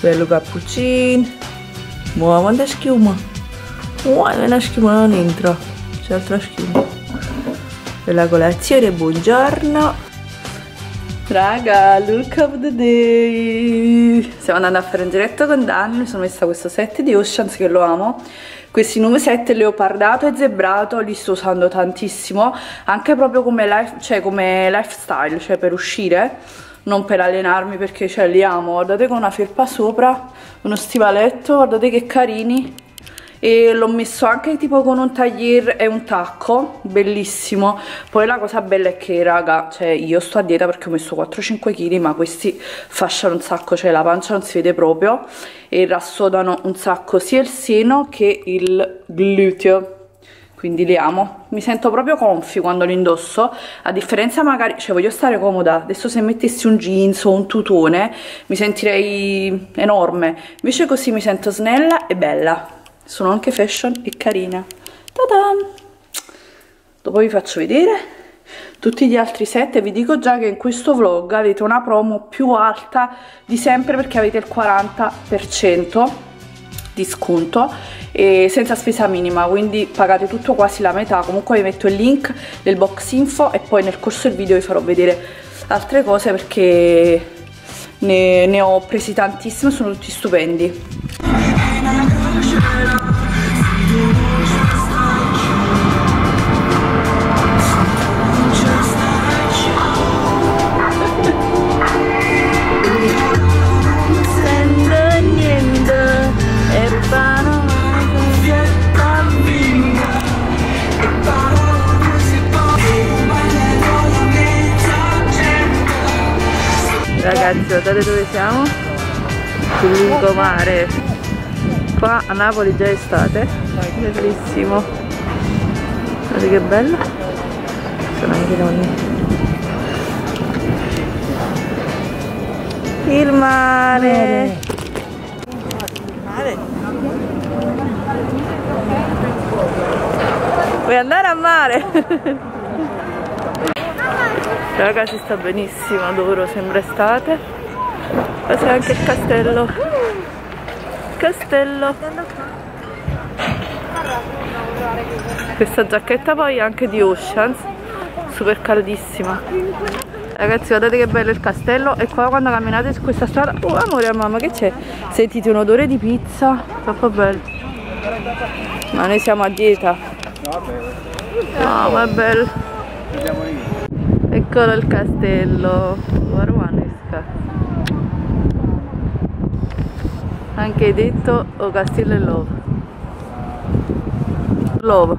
bello cappuccino Muovo quanta schiuma. Muovo una schiuma non entra c'è altra schiuma. Per la colazione buongiorno. Raga, look of the day. Stiamo andando a fare un giretto con Dan. Mi sono messa questo set di Oceans che lo amo. Questi nuovi set leopardato e zebrato Li sto usando tantissimo. Anche proprio come, life, cioè come lifestyle Cioè per uscire Non per allenarmi perché cioè, li amo. Guardate con una felpa sopra Uno stivaletto, guardate che carini. E l'ho messo anche tipo con un taglier e un tacco bellissimo. Poi la cosa bella è che raga cioè io sto a dieta perché ho messo 4-5 kg ma questi fasciano un sacco cioè la pancia non si vede proprio e rassodano un sacco sia il seno che il gluteo quindi li amo. Mi sento proprio confi quando li indosso a differenza magari cioè voglio stare comoda. Adesso se mettessi un jeans o un tutone mi sentirei enorme. Invece così mi sento snella e bella. Sono anche fashion e carina. Ta-da! dopo vi faccio vedere tutti gli altri set vi dico già che in questo vlog avete una promo più alta di sempre perché avete il 40% di sconto e senza spesa minima quindi pagate tutto quasi la metà. Comunque vi metto il link del box info e poi nel corso del video vi farò vedere altre cose perché ne, ne ho presi tantissimi sono tutti stupendi guardate dove siamo? Sul lungomare qua a Napoli già estate. Bellissimo. Guardate che bello. Sono anche i nonni il mare. Vuoi andare a mare? raga si sta benissimo adoro sembra estate qua c'è anche il castello. Castello. Questa giacchetta poi è anche di Oceans. Super caldissima ragazzi guardate che bello il castello. E qua quando camminate su questa strada oh amore mamma che c'è? Sentite un odore di pizza? Troppo bello. Ma noi siamo a dieta. No ma è bello. Eccolo il castello, Varuanesca. Anche detto o Castillo e Love. Love.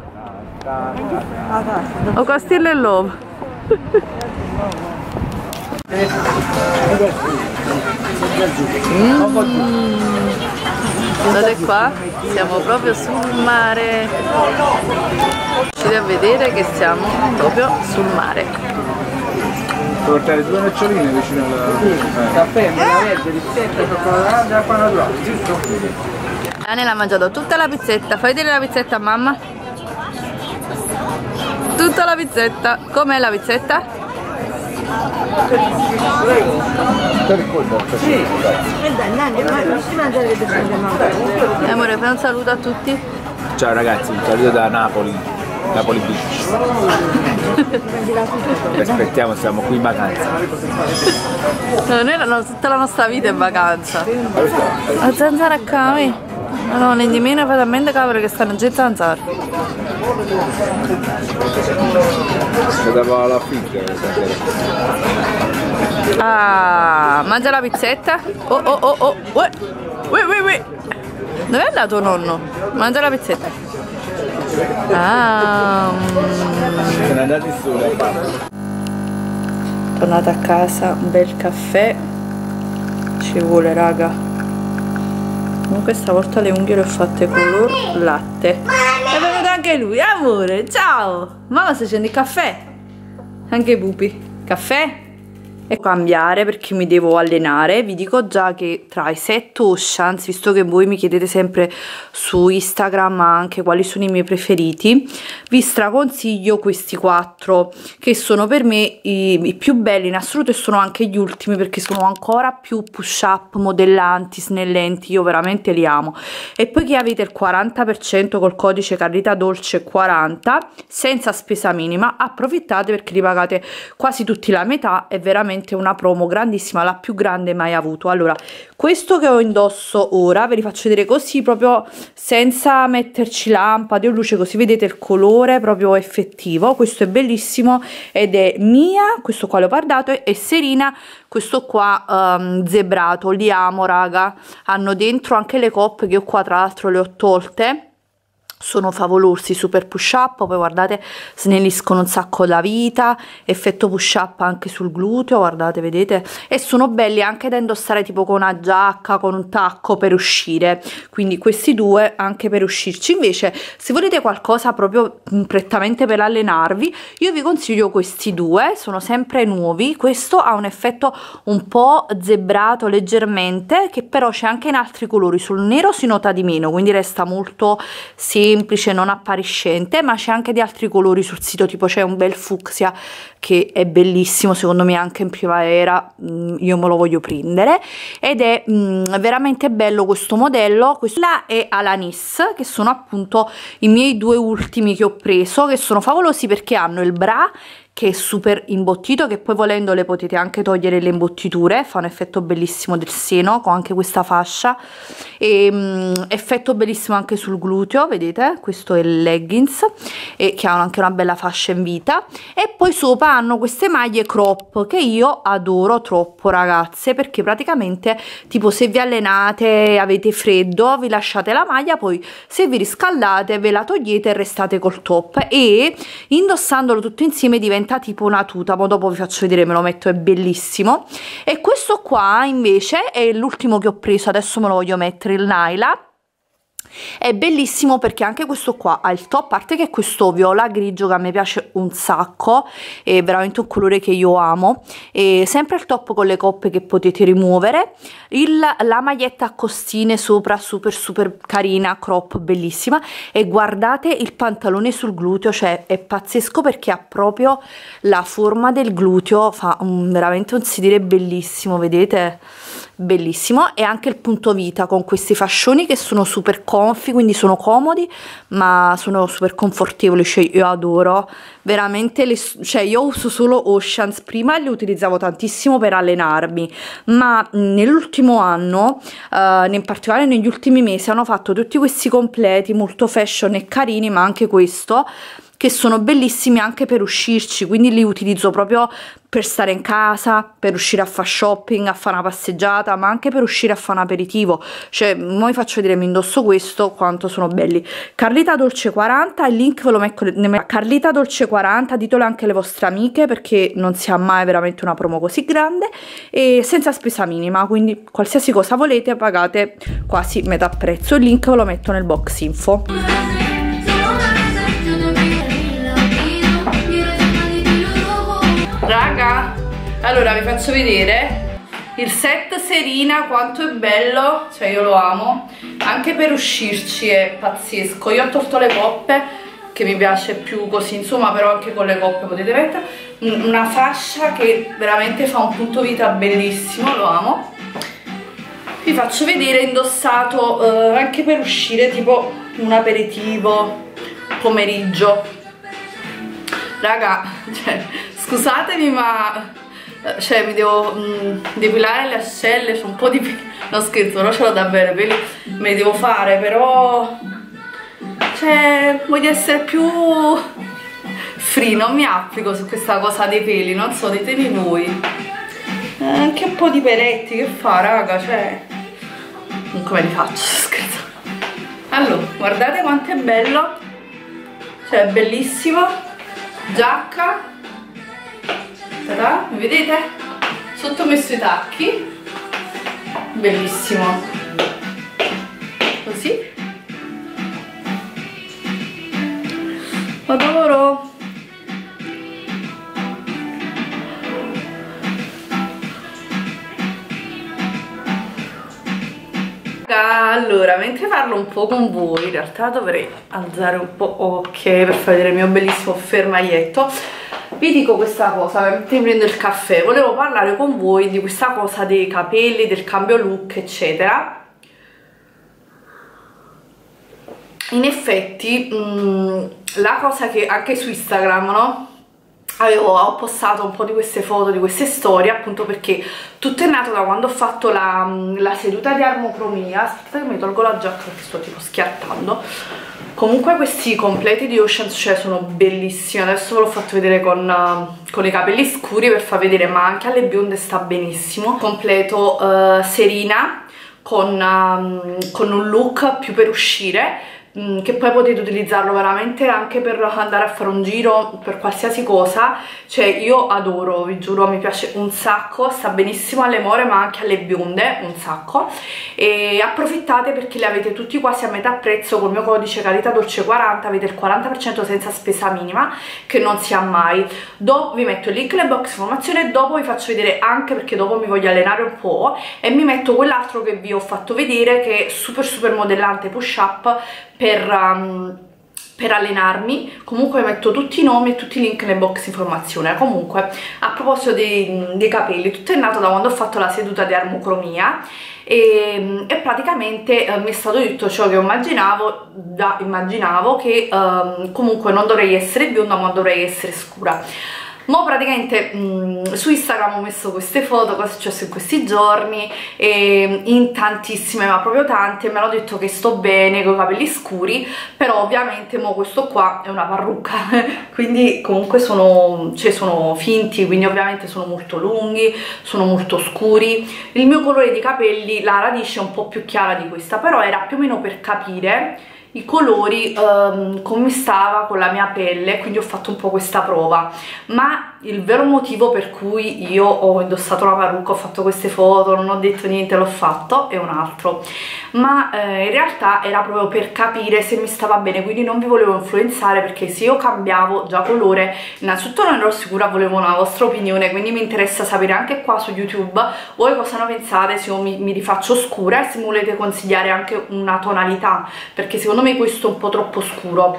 O Castillo e Love. mm. Guardate qua, siamo proprio sul mare. Riuscite a vedere che siamo proprio sul mare portare due noccioline vicino alla... Eh. caffè, mela verde, pizzetta, cioccolato acqua naturale, giusto? Daniela ha mangiato tutta la pizzetta, fai vedere la pizzetta a mamma? Tutta la pizzetta, com'è la pizzetta? Sì. E dai, Nani, ma si mangia le pizzette Amore, fai un saluto a tutti. Ciao ragazzi, un saluto da Napoli. Napoli Beach. aspettiamo, siamo qui in vacanza. No, noi la, tutta la nostra vita è in vacanza. La zanzara a cami. No, no, non di meno fa talmente cavolo che stanno già zanzare. Se dava la figa. Ah, mangia la pizzetta. Oh oh oh oh. Ue, ue, ue, ue. Dove è andato nonno? Mangia la pizzetta. Ah. Sono andati su Tornata a casa, un bel caffè. Ci vuole, raga. Comunque stavolta le unghie le ho fatte color latte. È venuto anche lui, amore, ciao! Mamma sta facendo il caffè. Anche i pupi. Caffè? E cambiare perché mi devo allenare. Vi dico già che tra i set Oceans visto che voi mi chiedete sempre su Instagram anche quali sono i miei preferiti vi straconsiglio questi quattro che sono per me i, i più belli in assoluto e sono anche gli ultimi perché sono ancora più push up modellanti snellenti. Io veramente li amo. E poi che avete il 40% col codice Carlita Dolce 40 senza spesa minima approfittate perché li pagate quasi tutti la metà è veramente veramente una promo grandissima la più grande mai avuto. Allora questo che ho indosso ora ve li faccio vedere così proprio senza metterci lampade o luce così vedete il colore proprio effettivo. Questo è bellissimo ed è Mia questo qua leopardato e Serina questo qua um, zebrato. Li amo raga. Hanno dentro anche le coppe che io qua tra l'altro le ho tolte sono favolosi super push up poi guardate snelliscono un sacco la vita effetto push up anche sul gluteo guardate vedete? E sono belli anche da indossare tipo con una giacca con un tacco per uscire. Quindi questi due anche per uscirci. Invece se volete qualcosa proprio prettamente per allenarvi io vi consiglio questi due sono sempre nuovi. Questo ha un effetto un po' zebrato leggermente che però c'è anche in altri colori. Sul nero si nota di meno quindi resta molto semplice semplice, non appariscente, ma c'è anche di altri colori sul sito, tipo c'è un bel fucsia che è bellissimo, secondo me anche in primavera, mm, io me lo voglio prendere, ed è mh, mm, veramente bello questo modello, questa è Alanis, che sono appunto i miei due ultimi che ho preso, che sono favolosi perché hanno il bra che è super imbottito che poi volendo le potete anche togliere le imbottiture fa un effetto bellissimo del seno con anche questa fascia. E um, effetto bellissimo anche sul gluteo vedete? Questo è il leggings e che ha anche una bella fascia in vita. E poi sopra hanno queste maglie crop che io adoro troppo ragazze perché praticamente tipo se vi allenate avete freddo vi lasciate la maglia poi se vi riscaldate ve la togliete e restate col top. E indossandolo tutto insieme diventa diventa tipo una tuta ma dopo vi faccio vedere me lo metto è bellissimo. E questo qua invece è l'ultimo che ho preso adesso me lo voglio mettere il Naila è bellissimo perché anche questo qua ha il top a parte che questo viola grigio che a me piace un sacco è veramente un colore che io amo e sempre il top con le coppe che potete rimuovere. Il, la maglietta a costine sopra super super carina crop bellissima. E guardate il pantalone sul gluteo cioè è pazzesco perché ha proprio la forma del gluteo fa un, veramente un sedere bellissimo vedete? Bellissimo. E anche il punto vita con questi fascioni che sono super comfy quindi sono comodi ma sono super confortevoli cioè io adoro veramente le, cioè io uso solo Oceans prima li utilizzavo tantissimo per allenarmi ma nell'ultimo anno uh, in particolare negli ultimi mesi hanno fatto tutti questi completi molto fashion e carini ma anche questo che sono bellissimi anche per uscirci, quindi li utilizzo proprio per stare in casa, per uscire a fare shopping, a fare una passeggiata, ma anche per uscire a fare un aperitivo. Cioè, vi faccio vedere, mi indosso questo, quanto sono belli. Carlita Dolce 40, il link ve lo metto nella Carlita Dolce 40, ditelo anche alle vostre amiche perché non si ha mai veramente una promo così grande e senza spesa minima, quindi qualsiasi cosa volete pagate quasi metà prezzo. Il link ve lo metto nel box info. Allora vi faccio vedere il set Serina quanto è bello cioè io lo amo anche per uscirci è pazzesco. Io ho tolto le coppe che mi piace più così insomma però anche con le coppe potete mettere. Una fascia che veramente fa un punto vita bellissimo lo amo. Vi faccio vedere indossato eh, anche per uscire tipo un aperitivo pomeriggio. Raga cioè scusatemi ma cioè mi devo mh, mm, depilare le ascelle c'è un po' di peli no scherzo non ce l'ho davvero me li devo fare però cioè voglio essere più free non mi applico su questa cosa dei peli non so ditemi voi. Eh, anche un po' di peretti che fa raga cioè? Comunque me li faccio scherzo. Allora guardate quanto è bello. Cioè è bellissimo. Giacca Ta vedete? Sottomesso i tacchi, bellissimo. Così. Adoro! Allora, mentre parlo un po' con voi, in realtà dovrei alzare un po', ok, per far vedere il mio bellissimo fermaglietto vi dico questa cosa mentre prendo il caffè. Volevo parlare con voi di questa cosa dei capelli del cambio look eccetera. In effetti mh, mm, la cosa che anche su Instagram no? avevo ho postato un po' di queste foto, di queste storie appunto perché tutto è nato da quando ho fatto la, mm, la seduta di armocromia aspettate che mi tolgo la giacca perché sto tipo schiattando comunque questi completi di Oceans cioè sono bellissimi. Adesso ve l'ho fatto vedere con, uh, con, i capelli scuri per far vedere ma anche alle bionde sta benissimo. Completo uh, serina con, um, con un look più per uscire Mm, che poi potete utilizzarlo veramente anche per andare a fare un giro per qualsiasi cosa. Cioè io adoro, vi giuro, mi piace un sacco sta benissimo alle more ma anche alle bionde, un sacco. E approfittate perché li avete tutti quasi a metà prezzo col mio codice Carita Dolce 40 avete il 40% senza spesa minima che non si ha mai. Dopo vi metto il link nel box informazione e dopo vi faccio vedere anche perché dopo mi voglio allenare un po' e mi metto quell'altro che vi ho fatto vedere che è super super modellante push up per, um, per allenarmi. Comunque metto tutti i nomi e tutti i link nel box informazione. Comunque a proposito dei, dei capelli tutto è nato da quando ho fatto la seduta di armocromia e, e praticamente eh, mi è stato detto ciò che immaginavo, da, immaginavo che eh, comunque non dovrei essere bionda ma dovrei essere scura Mo praticamente mh, mm, su Instagram ho messo queste foto, cosa è successo in questi giorni, e in tantissime, ma proprio tante, mi hanno detto che sto bene con i capelli scuri, però ovviamente mo questo qua è una parrucca, quindi comunque sono, cioè sono finti, quindi ovviamente sono molto lunghi, sono molto scuri. Il mio colore di capelli, la radice è un po' più chiara di questa, però era più o meno per capire i colori um, come stava con la mia pelle quindi ho fatto un po' questa prova. Ma il vero motivo per cui io ho indossato la parrucca, ho fatto queste foto, non ho detto niente, l'ho fatto, è un altro. Ma eh, in realtà era proprio per capire se mi stava bene quindi non vi volevo influenzare perché se io cambiavo già colore innanzitutto non ero sicura, volevo una vostra opinione quindi mi interessa sapere anche qua su YouTube voi cosa ne pensate, se io mi, mi rifaccio scura e se mi volete consigliare anche una tonalità perché secondo me questo è un po' troppo scuro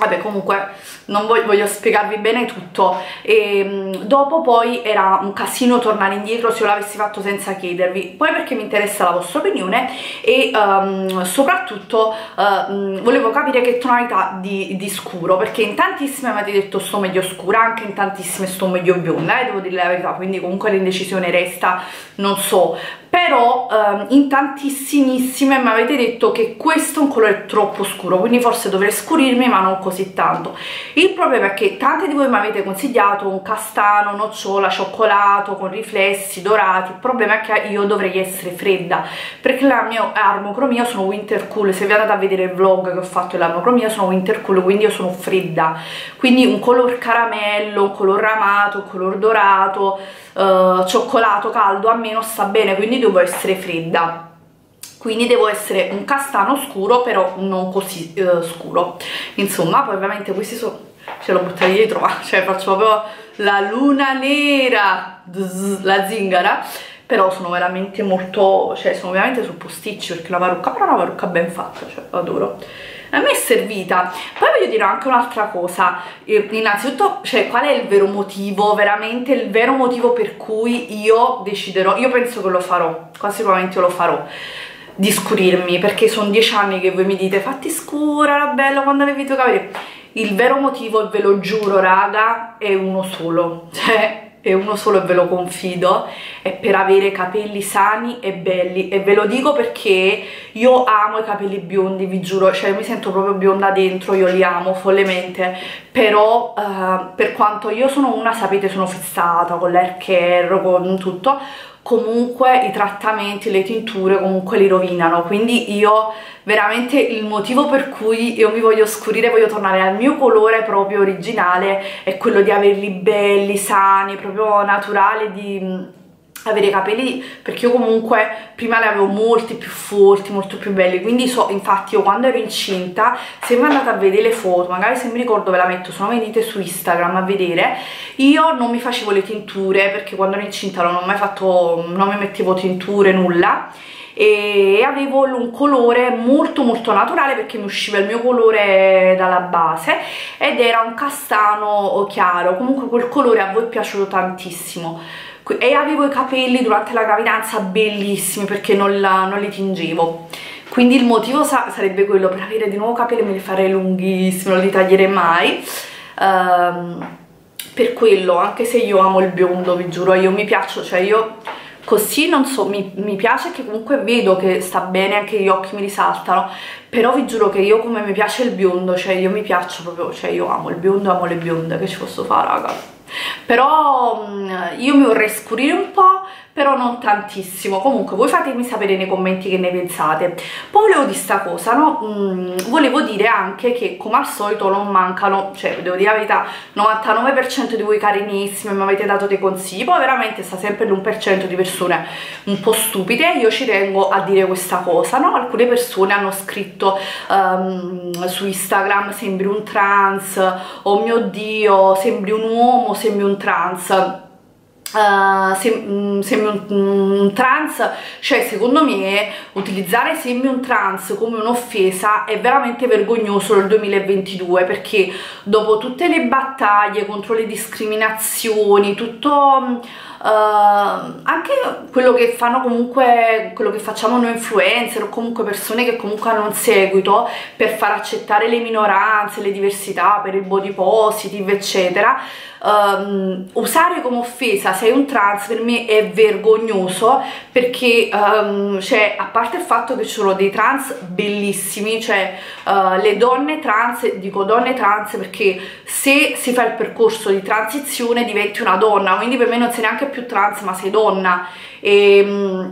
vabbè comunque non voglio, voglio spiegarvi bene tutto. E mm, dopo poi era un casino tornare indietro se io l'avessi fatto senza chiedervi. Poi perché mi interessa la vostra opinione e um, soprattutto uh, volevo capire che tonalità di, di, scuro perché in tantissime avete detto sto meglio scura anche in tantissime sto meglio bionda eh, devo dire la verità. Quindi comunque l'indecisione resta non so però um, in tantissimissime mi avete detto che questo è un colore troppo scuro quindi forse dovrei scurirmi ma non così tanto. Il problema è che tante di voi mi avete consigliato un castano, nocciola, cioccolato con riflessi dorati. Il problema è che io dovrei essere fredda perché la mia armocromia sono winter cool. Se vi andate a vedere il vlog che ho fatto dell'armocromia sono winter cool quindi io sono fredda. Quindi un color caramello, un color ramato, un color dorato uh, cioccolato caldo a me non sta bene. Quindi devo essere fredda. Quindi devo essere un castano scuro però non così uh, scuro. Insomma poi ovviamente questi sono ce l'ho buttati dietro cioè faccio proprio la luna nera la zingara. Però sono veramente molto cioè sono veramente sul posticcio perché la parrucca però è una parrucca ben fatta cioè adoro a me è servita. Poi voglio dire anche un'altra cosa. Innanzitutto cioè qual è il vero motivo veramente il vero motivo per cui io deciderò? Io penso che lo farò quasi sicuramente lo farò di scurirmi perché sono dieci anni che voi mi dite fatti scura, bella quando avevi i tuoi capelli. Il vero motivo, ve lo giuro raga, è uno solo. Cioè è uno solo e ve lo confido è per avere capelli sani e belli. E ve lo dico perché io amo i capelli biondi vi giuro. Cioè mi sento proprio bionda dentro io li amo follemente. Però uh, per quanto io sono una sapete sono fissata con l'air care con tutto comunque i trattamenti, le tinture comunque li rovinano. Quindi io veramente il motivo per cui io mi voglio scurire, voglio tornare al mio colore proprio originale è quello di averli belli, sani, proprio naturali, di avere i capelli perché io comunque prima li avevo molti più forti molto più belli quindi so infatti io quando ero incinta se mi andate a vedere le foto magari se mi ricordo ve la metto sono venite su Instagram a vedere io non mi facevo le tinture perché quando ero incinta non ho mai fatto non mi mettevo tinture nulla e avevo un colore molto molto naturale perché mi usciva il mio colore dalla base ed era un castano chiaro comunque quel colore a voi è piaciuto tantissimo e avevo i capelli durante la gravidanza bellissimi perché non, la, non li tingevo. Quindi il motivo sa sarebbe quello per avere di nuovo capelli me li farei lunghissimi non li taglierei mai. Um, per quello anche se io amo il biondo vi giuro io mi piaccio cioè io così non so mi, mi, piace che comunque vedo che sta bene anche gli occhi mi risaltano però vi giuro che io come mi piace il biondo cioè io mi piaccio proprio cioè io amo il biondo amo le bionde che ci posso fare raga però mm, io mi vorrei scurire un po' però non tantissimo. Comunque voi fatemi sapere nei commenti che ne pensate. Poi volevo dire sta cosa no? Mm, volevo dire anche che come al solito non mancano cioè devo dire la verità 99% di voi carinissimi mi avete dato dei consigli. Poi veramente sta sempre l'1% di persone un po' stupide. Io ci tengo a dire questa cosa no? Alcune persone hanno scritto um, su Instagram sembri un trans oh mio dio sembri un uomo sembri un trans Uh, sem sembri un, un, trans, cioè secondo me utilizzare sembri un trans come un'offesa è veramente vergognoso nel 2022 perché dopo tutte le battaglie contro le discriminazioni, tutto Uh, anche quello che fanno comunque quello che facciamo noi influencer o comunque persone che comunque hanno un seguito per far accettare le minoranze, le diversità, per il body positive eccetera um, usare come offesa sei un trans per me è vergognoso perché um, cioè a parte il fatto che ci sono dei trans bellissimi cioè uh, le donne trans dico donne trans perché se si fa il percorso di transizione diventi una donna quindi per me non sei neanche più trans ma sei donna. E, mm,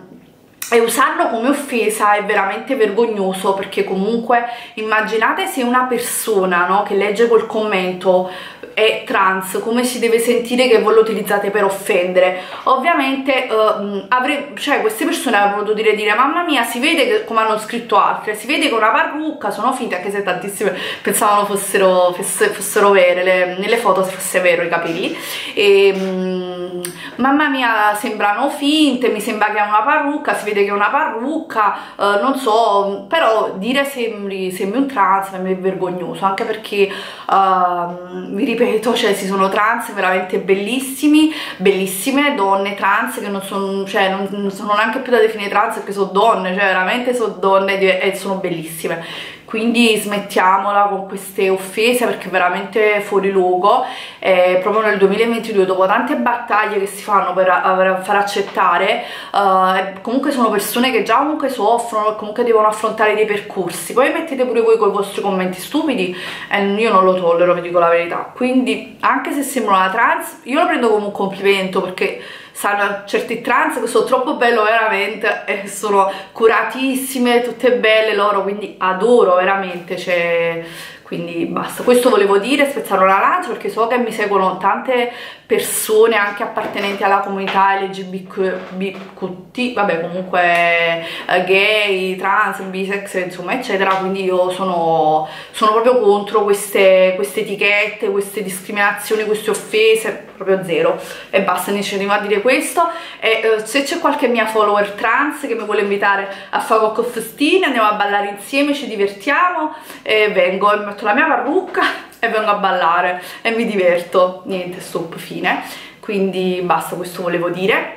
e usarlo come offesa è veramente vergognoso perché comunque immaginate se una persona no, che legge quel commento è trans, come si deve sentire che voi lo utilizzate per offendere. Ovviamente uh, avrei, cioè, queste persone avrebbero potuto dire, dire mamma mia si vede che, come hanno scritto altre, si vede che una parrucca, sono finte anche se tantissime pensavano fossero, fossero, fossero vere, le, nelle foto fosse vero i capelli. E, um, mamma mia sembrano finte, mi sembra che è una parrucca, si vede che è una parrucca, uh, non so, però dire sembri, sembri un trans è vergognoso, anche perché uh, vi ripeto ripeto, cioè ci sono trans veramente bellissimi, bellissime donne trans che non sono, cioè, non, non sono neanche più da definire trans perché sono donne, cioè veramente sono donne e sono bellissime quindi smettiamola con queste offese perché veramente fuori luogo. Eh, proprio nel 2022 dopo tante battaglie che si fanno per, per far accettare eh, comunque sono persone che già comunque soffrono e comunque devono affrontare dei percorsi. Poi mettete pure voi con i vostri commenti stupidi e io non lo tollero vi dico la verità. Quindi anche se sembra una trans io lo prendo come un complimento perché sanno certi trans che sono troppo bello veramente e sono curatissime, tutte belle loro, quindi adoro veramente, cioè quindi basta, questo volevo dire, spezzare una lancia perché so che mi seguono tante persone anche appartenenti alla comunità LGBTQT, vabbè comunque eh, gay, trans, bisex, insomma eccetera, quindi io sono, sono proprio contro queste, queste, etichette, queste discriminazioni, queste offese, proprio zero. E basta, ne ci a dire questo. E eh, se c'è qualche mia follower trans che mi vuole invitare a fare qualche festino, andiamo a ballare insieme, ci divertiamo e vengo e metto la mia parrucca e vengo a ballare e mi diverto, niente, stop, fine. Quindi basta, questo volevo dire.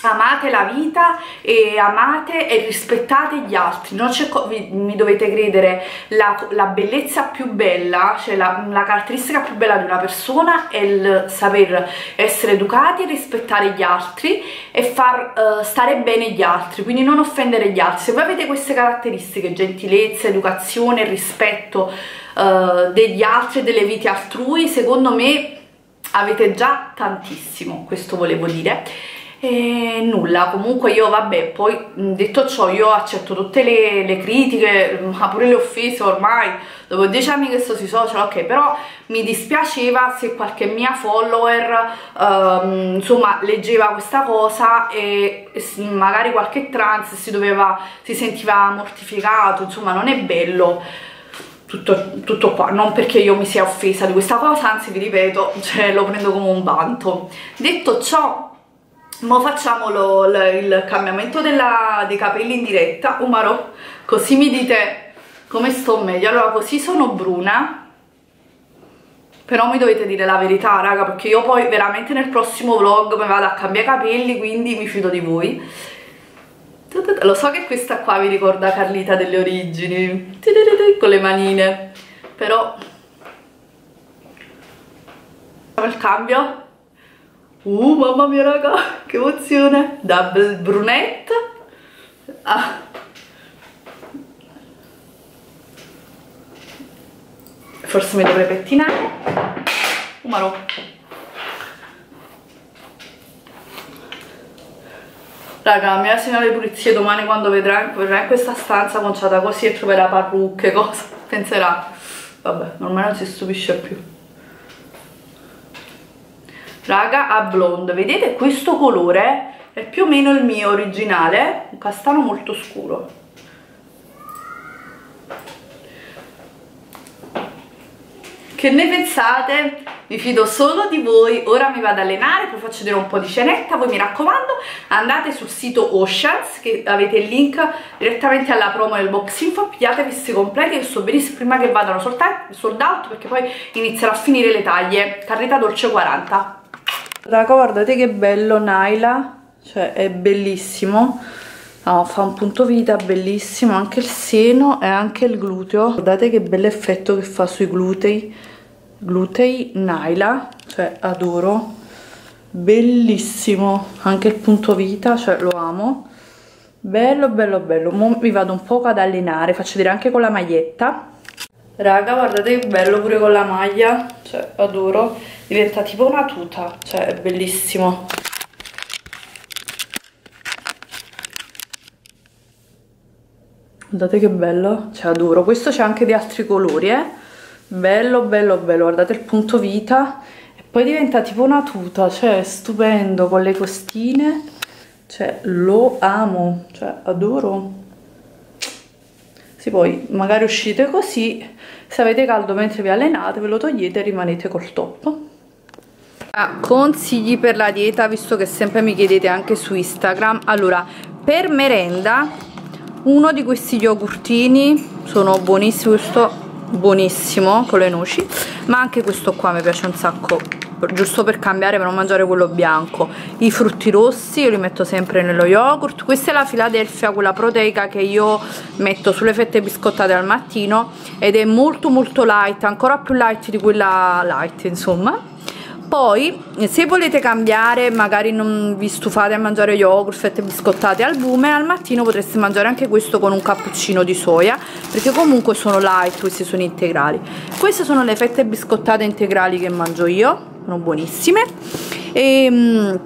Amate la vita e amate e rispettate gli altri. Non vi, mi dovete credere la, la, bellezza più bella cioè la, la, caratteristica più bella di una persona è il saper essere educati rispettare gli altri e far uh, stare bene gli altri quindi non offendere gli altri. Se voi avete queste caratteristiche gentilezza, educazione, rispetto uh, degli altri e delle vite altrui secondo me avete già tantissimo questo volevo dire. E nulla comunque io vabbè poi detto ciò io accetto tutte le, le critiche ma pure le offese ormai. Dopo dieci anni che sto sui social ok però mi dispiaceva se qualche mia follower um, insomma leggeva questa cosa e, e magari qualche trans si doveva si sentiva mortificato insomma non è bello tutto, tutto, qua, non perché io mi sia offesa di questa cosa, anzi vi ripeto, cioè, lo prendo come un vanto. Detto ciò, Ora facciamo lo, lo, il cambiamento della, dei capelli in diretta, Umaro, così mi dite come sto meglio. Allora, così sono bruna, però mi dovete dire la verità, raga, perché io poi veramente nel prossimo vlog mi vado a cambiare capelli, quindi mi fido di voi. Lo so che questa qua vi ricorda Carlita delle origini, con le manine, però... il cambio? Uh, mamma mia raga, che emozione! Double brunette. Ah. Forse mi dovrei pettinare. Umaro. Raga, mi assegna le pulizie domani quando vedrà, verrà in questa stanza conciata così e troverà parrucche, cosa. Penserà. Vabbè, ormai non si stupisce più raga a blonde vedete questo colore è più o meno il mio originale un castano molto scuro che ne pensate? Mi fido solo di voi, ora mi vado ad allenare, poi faccio vedere un po' di scenetta, voi mi raccomando andate sul sito Oceans che avete il link direttamente alla promo del box info, pigliatevi questi completi che so benissimo prima che vadano sold out perché poi inizierò a finire le taglie, carretta dolce 40 Raga guardate che bello Naila. Cioè è bellissimo. No, Fa un punto vita bellissimo. Anche il seno e anche il gluteo. Guardate che bell'effetto che fa sui glutei Glutei Naila Cioè adoro Bellissimo Anche il punto vita Cioè lo amo. Bello bello bello. Mo mi vado un po' ad allenare Faccio vedere anche con la maglietta. Raga guardate che bello pure con la maglia Cioè adoro. Diventa tipo una tuta cioè è bellissimo. Guardate che bello cioè adoro. Questo c'è anche di altri colori eh bello bello bello guardate il punto vita. E poi diventa tipo una tuta cioè stupendo con le costine. Cioè lo amo cioè adoro. Sì poi magari uscite così se avete caldo mentre vi allenate ve lo togliete e rimanete col top. Ah, consigli per la dieta visto che sempre mi chiedete anche su Instagram. Allora per merenda uno di questi yogurtini sono buonissimi questo buonissimo con le noci ma anche questo qua mi piace un sacco giusto per cambiare per non mangiare quello bianco. I frutti rossi io li metto sempre nello yogurt. Questa è la Philadelphia quella proteica che io metto sulle fette biscottate al mattino ed è molto molto light ancora più light di quella light insomma poi se volete cambiare magari non vi stufate a mangiare yogurt, fette biscottate al bume al mattino potreste mangiare anche questo con un cappuccino di soia perché comunque sono light, questi sono integrali. Queste sono le fette biscottate integrali che mangio io sono buonissime. E ehm,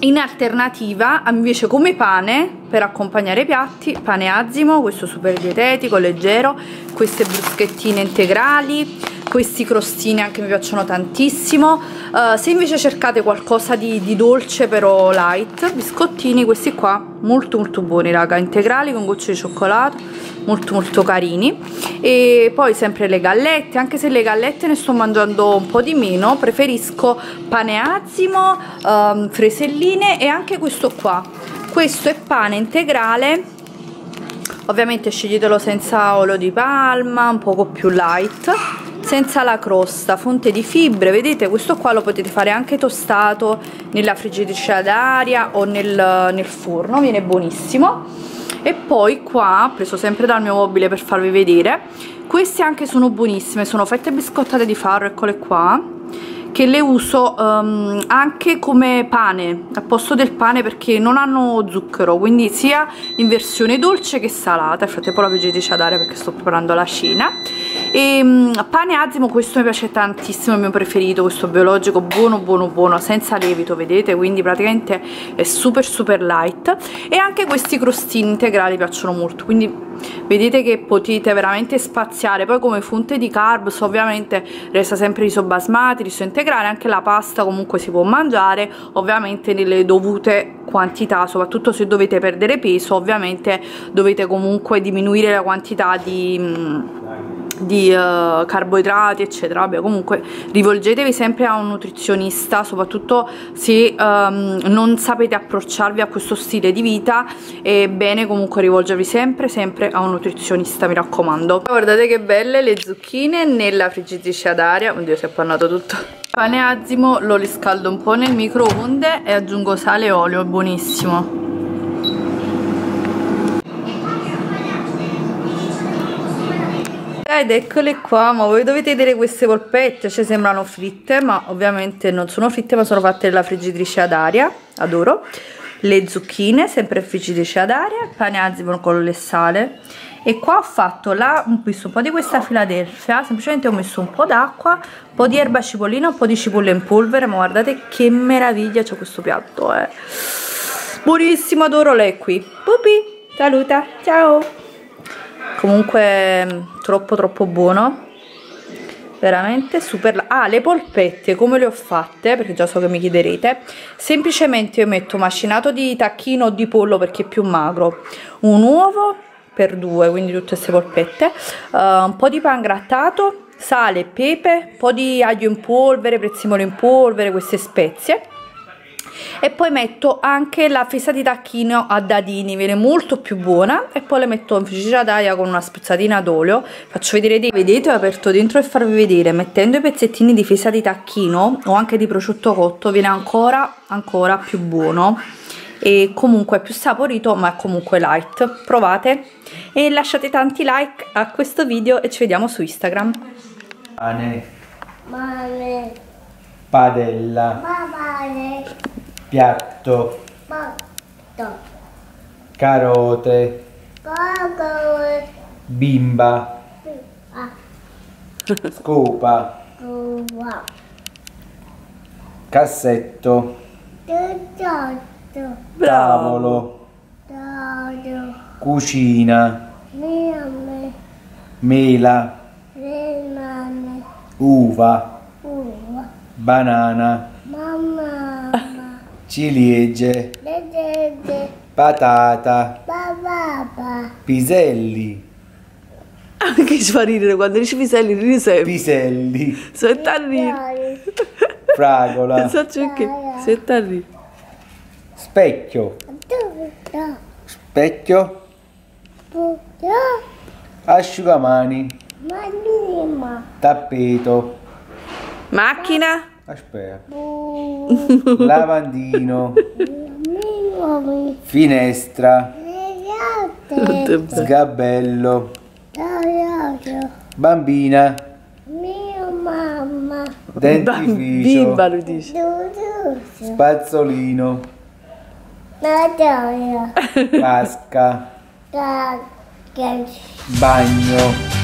in alternativa invece come pane per accompagnare i piatti pane azimo questo super dietetico leggero queste bruschettine integrali questi crostini anche mi piacciono tantissimo. Uh, se invece cercate qualcosa di, di, dolce però light biscottini questi qua molto molto buoni raga. Integrali con gocce di cioccolato molto molto carini. E poi sempre le gallette anche se le gallette ne sto mangiando un po' di meno preferisco pane azimo um, freselline e anche questo qua. Questo è pane integrale ovviamente sceglietelo senza olio di palma un poco più light senza la crosta, fonte di fibre, vedete questo qua lo potete fare anche tostato nella friggitrice ad aria o nel, nel forno, viene buonissimo. E poi qua, preso sempre dal mio mobile per farvi vedere queste anche sono buonissime, sono fette biscottate di farro, eccole qua che le uso um, anche come pane al posto del pane perché non hanno zucchero quindi sia in versione dolce che salata infatti poi la friggitrice ad aria perché sto preparando la cena e um, pane azimo questo mi piace tantissimo è il mio preferito questo biologico buono buono buono senza lievito vedete? Quindi praticamente è super super light. E anche questi crostini integrali piacciono molto quindi vedete che potete veramente spaziare. Poi come fonte di carbs ovviamente resta sempre riso basmati riso integrale anche la pasta comunque si può mangiare ovviamente nelle dovute quantità soprattutto se dovete perdere peso ovviamente dovete comunque diminuire la quantità di mm, di uh, carboidrati eccetera. Vabbè comunque rivolgetevi sempre a un nutrizionista soprattutto se um, non sapete approcciarvi a questo stile di vita è bene comunque rivolgervi sempre sempre a un nutrizionista mi raccomando. Guardate che belle le zucchine nella friggitrice ad aria. Oddio si è appannato tutto. Pane azimo lo riscaldo un po' nel microonde e aggiungo sale e olio buonissimo ed eccole qua ma voi dovete vedere queste polpette. Cioè sembrano fritte ma ovviamente non sono fritte ma sono fatte nella friggitrice ad aria. Adoro. Le zucchine sempre friggitrice ad aria. Pane azimo con il sale. E qua ho fatto la, ho messo un po' di questa Philadelphia semplicemente ho messo un po' d'acqua un po' di erba cipollina un po' di cipolla in polvere. Ma guardate che meraviglia c'è questo piatto eh. buonissimo adoro lei qui. Pupi saluta ciao comunque mm, troppo troppo buono. Veramente super ah le polpette come le ho fatte? Perché già so che mi chiederete. Semplicemente io metto macinato di tacchino o di pollo perché è più magro. Un uovo per due quindi tutte queste polpette. Uh, un po' di pan grattato sale pepe un po' di aglio in polvere prezzemolo in polvere queste spezie e poi metto anche la fesa di tacchino a dadini viene molto più buona. E poi le metto in d'aria con una spruzzatina d'olio. Faccio vedere dei vedete ho aperto dentro e farvi vedere. Mettendo i pezzettini di fesa di tacchino o anche di prosciutto cotto viene ancora ancora più buono. E comunque più saporito ma comunque light. Provate. E lasciate tanti like a questo video e ci vediamo su Instagram. Mane Mane Padella. Mane piatto. Matto. carote. Carote bimba. Scopa. Scopa. Cassetto. Tavolo. Tavolo. Cucina. Mela. Uva. Banana ciliegie, patata, piselli. Anche ridere quando dici piselli, sempre. Piselli. Setta ridere. Fragola. So che. Setta ridere. Specchio. Specchio. Asciugamani. Tappeto. Macchina. Aspetta. Lavandino. Finestra. Sgabello. Bambina. Mia mamma. Dentifricio. Bimba lo dice. Spazzolino. Vasca. Bagno.